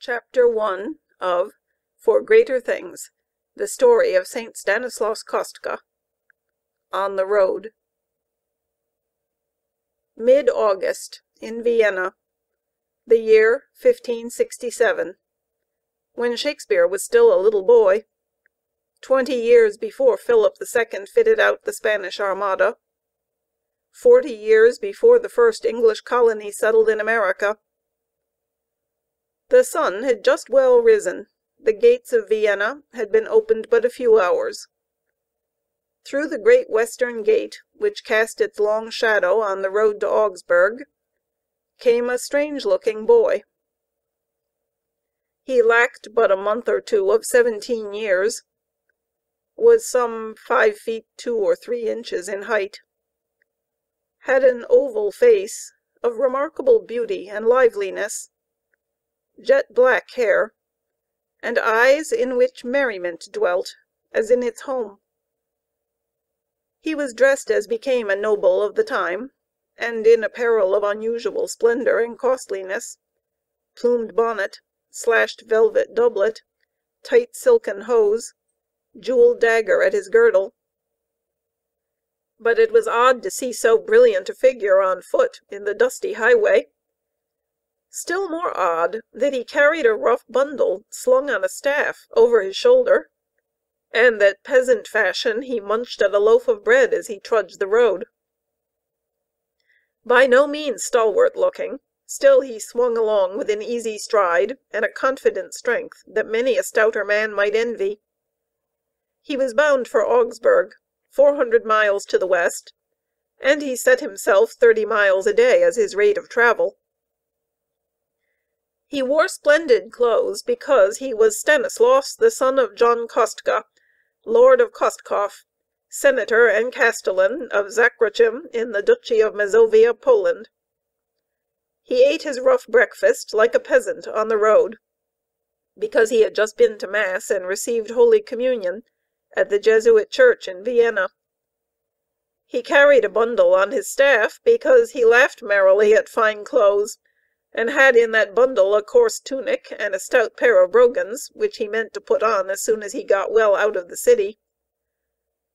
CHAPTER I of For Greater Things The Story of Saint Stanislaus Kostka On the Road Mid August, in Vienna, the year 1567, when Shakespeare was still a little boy, twenty years before Philip II fitted out the Spanish Armada, forty years before the first English colony settled in America. The sun had just well risen, the gates of Vienna had been opened but a few hours. Through the great western gate, which cast its long shadow on the road to Augsburg, came a strange looking boy. He lacked but a month or two of seventeen years, was some five feet two or three inches in height, had an oval face of remarkable beauty and liveliness jet black hair, and eyes in which merriment dwelt as in its home. He was dressed as became a noble of the time, and in apparel of unusual splendor and costliness plumed bonnet, slashed velvet doublet, tight silken hose, jeweled dagger at his girdle. But it was odd to see so brilliant a figure on foot in the dusty highway Still more odd that he carried a rough bundle slung on a staff over his shoulder, and that, peasant fashion, he munched at a loaf of bread as he trudged the road. By no means stalwart looking, still he swung along with an easy stride and a confident strength that many a stouter man might envy. He was bound for Augsburg, four hundred miles to the west, and he set himself thirty miles a day as his rate of travel. He wore splendid clothes because he was Stanislaus, the son of John Kostka, Lord of Kostkov, Senator and Castellan of Zakroczym in the Duchy of Mazovia, Poland. He ate his rough breakfast like a peasant on the road, because he had just been to Mass and received Holy Communion at the Jesuit church in Vienna. He carried a bundle on his staff because he laughed merrily at fine clothes and had in that bundle a coarse tunic and a stout pair of brogans, which he meant to put on as soon as he got well out of the city.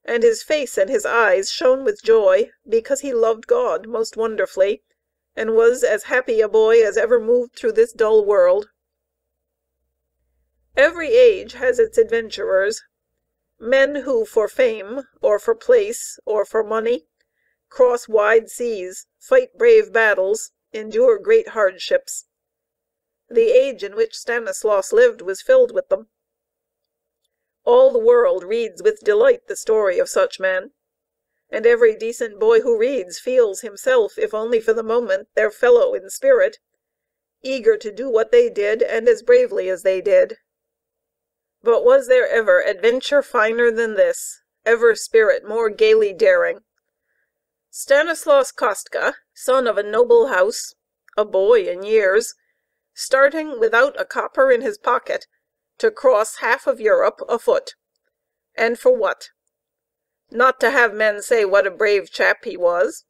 And his face and his eyes shone with joy, because he loved God most wonderfully, and was as happy a boy as ever moved through this dull world. Every age has its adventurers, men who for fame, or for place, or for money, cross wide seas, fight brave battles, endure great hardships. The age in which Stanislaus lived was filled with them. All the world reads with delight the story of such men, and every decent boy who reads feels himself, if only for the moment, their fellow in spirit, eager to do what they did and as bravely as they did. But was there ever adventure finer than this, ever spirit more gaily daring? Stanislaus Kostka, son of a noble house, a boy in years, starting without a copper in his pocket to cross half of Europe afoot. And for what? Not to have men say what a brave chap he was,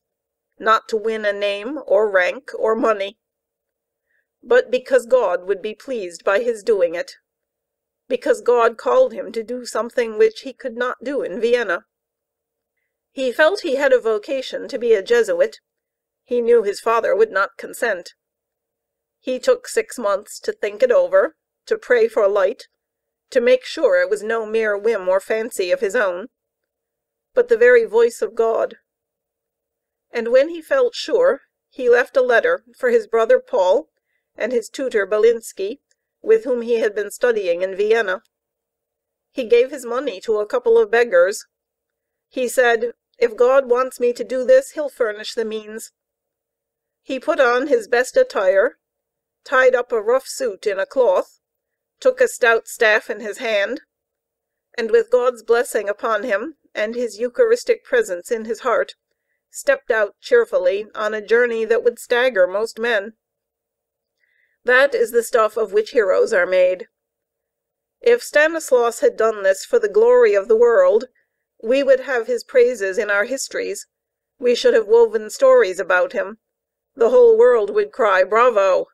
not to win a name, or rank, or money, but because God would be pleased by his doing it, because God called him to do something which he could not do in Vienna. He felt he had a vocation to be a Jesuit. He knew his father would not consent. He took six months to think it over, to pray for light, to make sure it was no mere whim or fancy of his own, but the very voice of God. And when he felt sure, he left a letter for his brother Paul and his tutor Bilinski, with whom he had been studying in Vienna. He gave his money to a couple of beggars. He said, if God wants me to do this, he'll furnish the means. He put on his best attire, tied up a rough suit in a cloth, took a stout staff in his hand, and with God's blessing upon him and his Eucharistic presence in his heart, stepped out cheerfully on a journey that would stagger most men. That is the stuff of which heroes are made. If Stanislaus had done this for the glory of the world, we would have his praises in our histories, we should have woven stories about him, the whole world would cry bravo.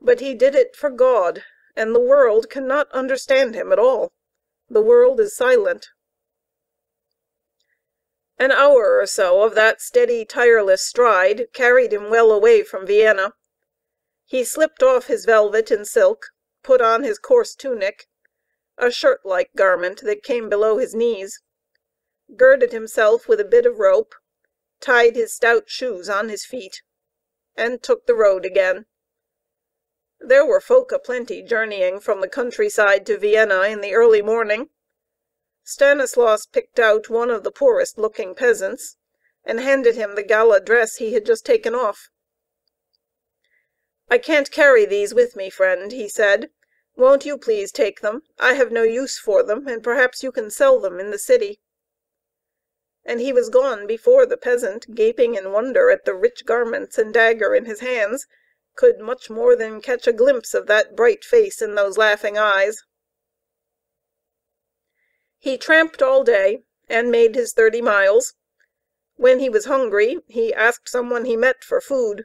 but he did it for God, and the world cannot understand him at all. The world is silent. An hour or so of that steady, tireless stride carried him well away from Vienna. He slipped off his velvet and silk, put on his coarse tunic, a shirt like garment that came below his knees, girded himself with a bit of rope, tied his stout shoes on his feet, and took the road again. There were folk a plenty journeying from the countryside to Vienna in the early morning. Stanislaus picked out one of the poorest looking peasants, and handed him the gala dress he had just taken off. "I can't carry these with me, friend," he said. "Won't you please take them? I have no use for them, and perhaps you can sell them in the city." And he was gone before the peasant, gaping in wonder at the rich garments and dagger in his hands, could much more than catch a glimpse of that bright face and those laughing eyes. He tramped all day, and made his thirty miles. When he was hungry, he asked some one he met for food.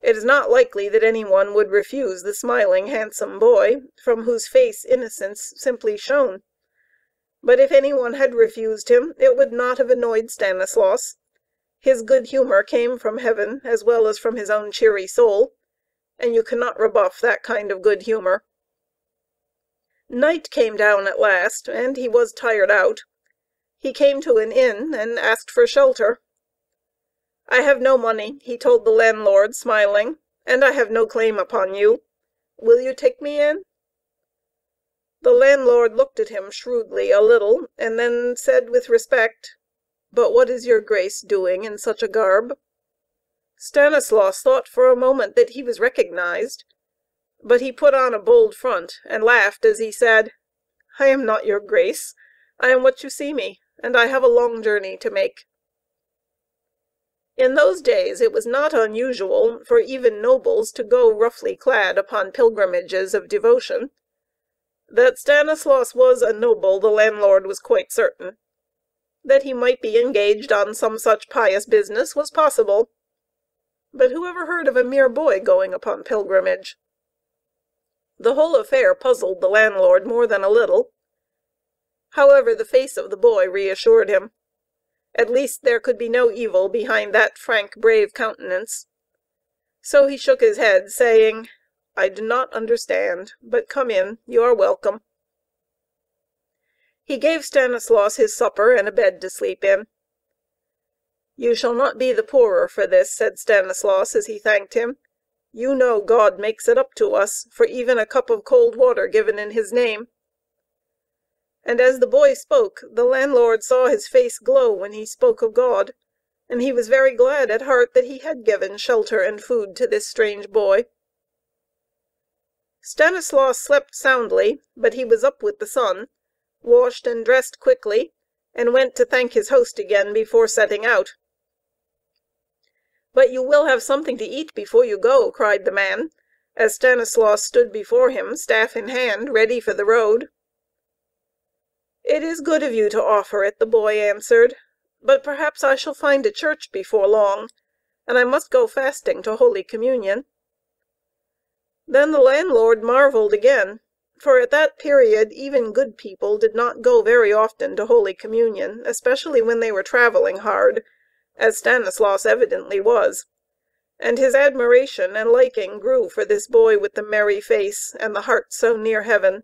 It is not likely that any one would refuse the smiling, handsome boy, from whose face innocence simply shone. But if any one had refused him, it would not have annoyed Stanislaus. His good humor came from heaven as well as from his own cheery soul, and you cannot rebuff that kind of good humor. Night came down at last, and he was tired out. He came to an inn and asked for shelter. "I have no money," he told the landlord, smiling, "and I have no claim upon you. Will you take me in?" The landlord looked at him shrewdly a little, and then said with respect, "But what is your grace doing in such a garb?" Stanislaus thought for a moment that he was recognized. But he put on a bold front, and laughed as he said, "I am not your grace. I am what you see me, and I have a long journey to make." In those days it was not unusual for even nobles to go roughly clad upon pilgrimages of devotion. That Stanislaus was a noble the landlord was quite certain. That he might be engaged on some such pious business was possible. But who ever heard of a mere boy going upon pilgrimage? The whole affair puzzled the landlord more than a little. However, the face of the boy reassured him. At least there could be no evil behind that frank, brave countenance. So he shook his head, saying, "I do not understand, but come in, you are welcome." He gave Stanislaus his supper and a bed to sleep in. "You shall not be the poorer for this," said Stanislaus, as he thanked him. You know God makes it up to us for even a cup of cold water given in His name." And as the boy spoke, the landlord saw his face glow when he spoke of God, and he was very glad at heart that he had given shelter and food to this strange boy. Stanislaus slept soundly, but he was up with the sun, washed and dressed quickly, and went to thank his host again before setting out. "But you will have something to eat before you go," cried the man, as Stanislaus stood before him, staff in hand, ready for the road. "It is good of you to offer it," the boy answered, "but perhaps I shall find a church before long, and I must go fasting to Holy Communion." Then the landlord marveled again, for at that period even good people did not go very often to Holy Communion, especially when they were traveling hard as Stanislaus evidently was, and his admiration and liking grew for this boy with the merry face and the heart so near heaven.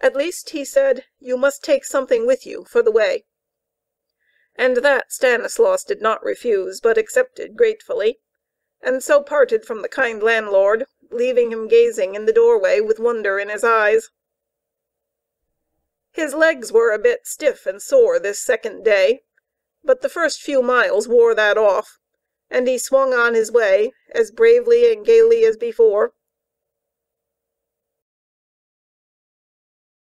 At least, he said, you must take something with you for the way. And that Stanislaus did not refuse, but accepted gratefully, and so parted from the kind landlord, leaving him gazing in the doorway with wonder in his eyes. His legs were a bit stiff and sore this second day, but the first few miles wore that off, and he swung on his way as bravely and gaily as before.